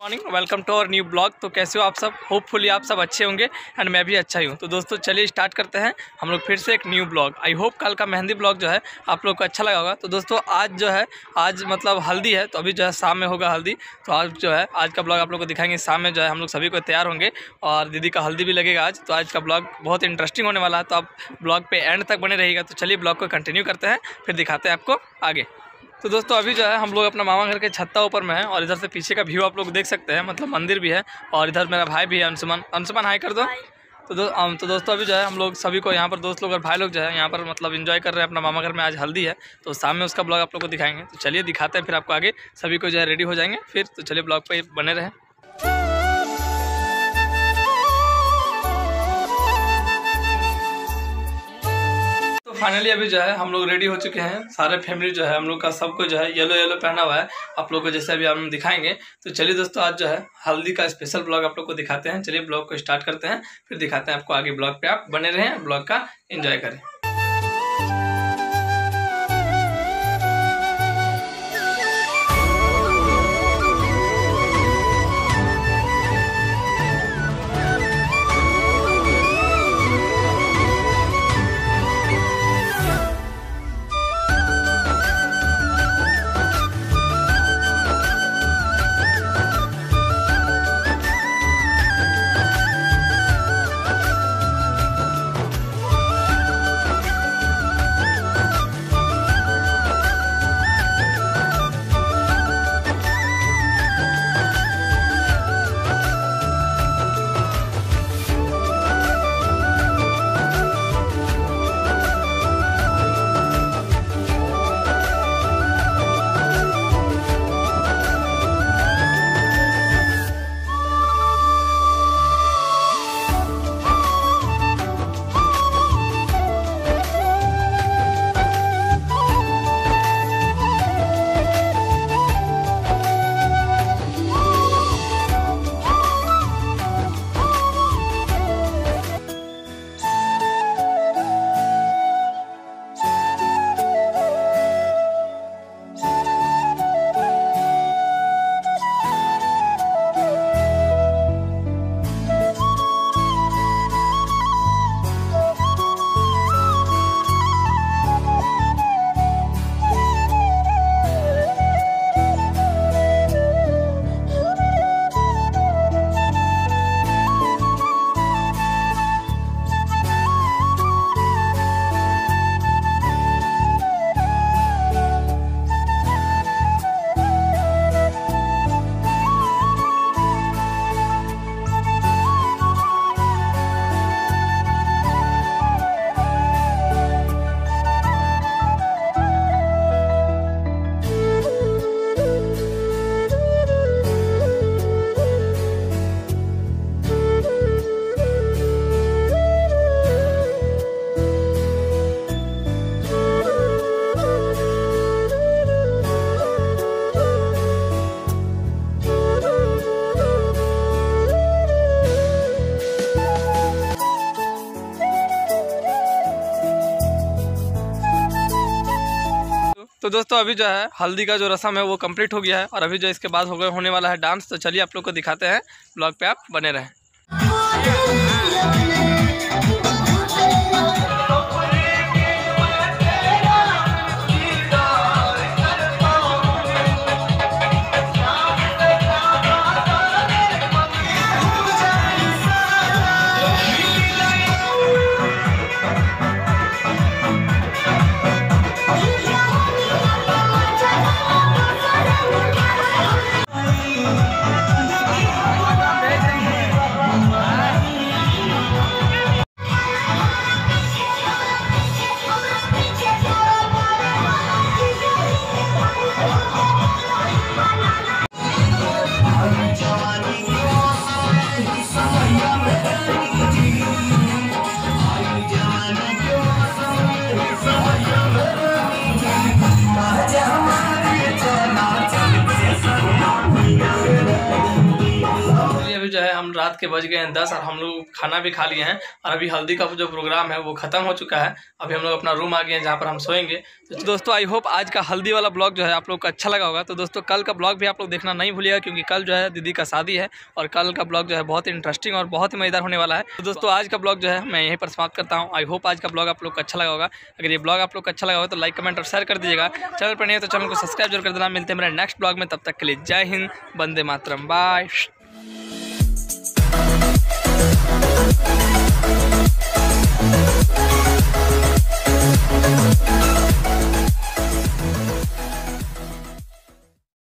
Morning welcome to our new blog तो कैसे हो आप सब? होपफुली आप सब अच्छे होंगे एंड मैं भी अच्छा ही हूँ। तो दोस्तों, चलिए स्टार्ट करते हैं। हम लोग फिर से एक न्यू ब्लॉग आई होप कल का मेहंदी ब्लॉग जो है, आप लोग को अच्छा लगा होगा। तो दोस्तों, आज जो है, आज मतलब हल्दी है तो अभी जो है शाम में होगा हल्दी। तो आज जो है, आज का ब्लॉग आप लोग को दिखाएँगे। शाम में जो है, हम लोग सभी को तैयार होंगे और दीदी का हल्दी भी लगेगा आज। तो आज का ब्लॉग बहुत इंटरेस्टिंग होने वाला है। तो आप ब्लॉग पर एंड तक बने रहिएगा। तो चलिए ब्लॉग को कंटिन्यू करते हैं, फिर दिखाते हैं आपको आगे। तो दोस्तों अभी जो है हम लोग अपना मामा घर के छत्ता ऊपर में है और इधर से पीछे का व्यू आप लोग देख सकते हैं। मतलब मंदिर भी है और इधर मेरा भाई भी है अंशुमान। अंशुमान हाई कर दो। तो दो तो दोस्तों अभी जो है हम लोग सभी को यहाँ पर दोस्त लोग और भाई लोग जो है यहाँ पर मतलब इन्जॉय कर रहे हैं अपना मामा घर में। आज हल्दी है तो शाम में उसका ब्लॉग आप लोग को दिखाएँगे। तो चलिए दिखाते हैं फिर आपको आगे। सभी को जो है रेडी हो जाएँगे। फिर तो चलिए ब्लॉग पर बने रहें। फाइनली अभी जो है हम लोग रेडी हो चुके हैं। सारे फैमिली जो है हम लोग का सबको जो है येलो येलो पहना हुआ है। आप लोग को जैसे अभी हम दिखाएँगे। तो चलिए दोस्तों, आज जो है हल्दी का स्पेशल ब्लॉग आप लोग को दिखाते हैं। चलिए ब्लॉग को स्टार्ट करते हैं, फिर दिखाते हैं आपको आगे ब्लॉग पे आप बने रहें ब्लॉग का एंजॉय करें। तो दोस्तों, अभी जो है, हल्दी का जो रस्म है, वो कंप्लीट हो गया है और अभी जो इसके बाद हो गए, होने वाला है डांस तो चलिए आप लोग को दिखाते हैं ब्लॉग पे आप बने रहें। रात के बज गए हैं दस और हम लोग खाना भी खा लिए हैं। और अभी हल्दी का जो प्रोग्राम है, वो ख़त्म हो चुका है। अभी हम लोग अपना रूम आ गए हैं जहाँ पर हम सोएँगे। तो दोस्तों आई होप आज का हल्दी वाला ब्लॉग जो है, आप लोग को अच्छा लगा होगा। तो दोस्तों, कल का ब्लॉग भी आप लोग देखना नहीं भूलिएगा, क्योंकि कल जो है, दीदी का शादी है और कल का ब्लॉग जो है, बहुत ही इंटरेस्टिंग और बहुत ही मज़ेदार होने वाला है। तो दोस्तों, आज का ब्लॉग जो है, मैं यहीं पर समाप्त करता हूँ। आई होप आज का ब्लॉग आप लोग को अच्छा लगा होगा। अगर ये ब्लॉग आप लोग को अच्छा लगा होगा तो लाइक कमेंट और शेयर कर दीजिएगा। चैनल पर नहीं है तो चैनल को सब्सक्राइब ज़रूर कर देना। मिलते हैं मेरे नेक्स्ट ब्लॉग में। तब तक के लिए जय हिंद बंदे मातरम। बाय